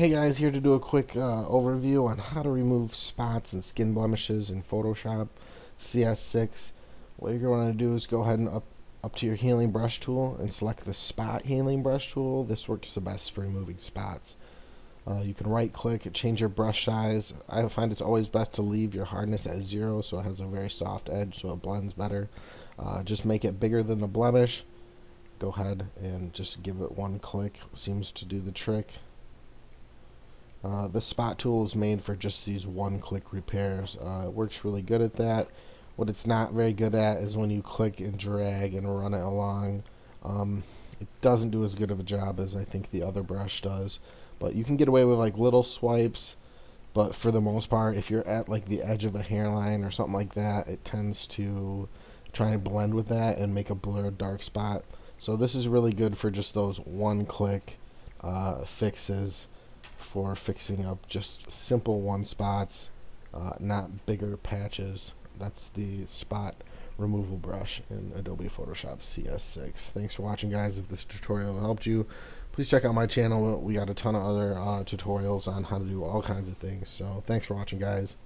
Hey guys, here to do a quick uh, overview on how to remove spots and skin blemishes in Photoshop CS6. What you're going to do is go ahead and up, up to your healing brush tool and select the spot healing brush tool. This works the best for removing spots. Uh, you can right click change your brush size. I find it's always best to leave your hardness at zero so it has a very soft edge so it blends better. Uh, just make it bigger than the blemish. Go ahead and just give it one click. Seems to do the trick. Uh, the spot tool is made for just these one-click repairs. Uh, it works really good at that. What it's not very good at is when you click and drag and run it along. Um, it doesn't do as good of a job as I think the other brush does. But you can get away with like little swipes. But for the most part, if you're at like the edge of a hairline or something like that, it tends to try and blend with that and make a blurred dark spot. So this is really good for just those one-click uh, fixes for fixing up just simple one spots, uh, not bigger patches. That's the spot removal brush in Adobe Photoshop CS6. Thanks for watching guys. If this tutorial helped you, please check out my channel. We got a ton of other uh, tutorials on how to do all kinds of things. So thanks for watching guys.